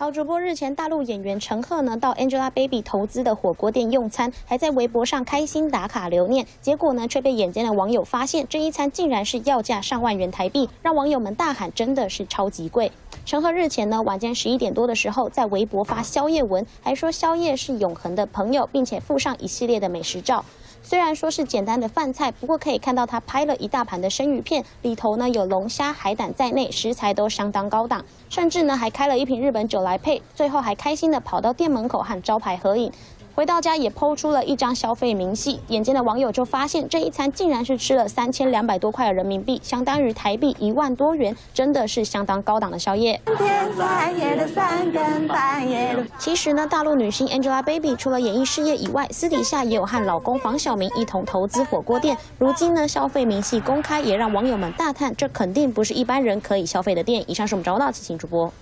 好，主播日前大陆演员陈赫呢到 Angelababy 投资的火锅店用餐，还在微博上开心打卡留念，结果呢却被眼尖的网友发现，这一餐竟然是要价上万元台币，让网友们大喊真的是超级贵。陈赫日前呢晚间十一点多的时候在微博发宵夜文，还说宵夜是永恒的朋友，并且附上一系列的美食照。虽然说是简单的饭菜，不过可以看到他拍了一大盘的生鱼片，里头呢有龙虾、海胆在内，食材都相当高档，甚至呢还开了一瓶日本酒来配，最后还开心的跑到店门口和招牌合影。回到家也抛出了一张消费明细，眼尖的网友就发现这一餐竟然是吃了三千两百多块人民币，相当于台币一万多元，真的是相当高档的宵夜。其实呢，大陆女星 Angelababy 除了演艺事业以外，私底下也有和老公房晓明一同投资火锅店。如今呢，消费明细公开，也让网友们大叹，这肯定不是一般人可以消费的店。以上是我们找到的，请主播。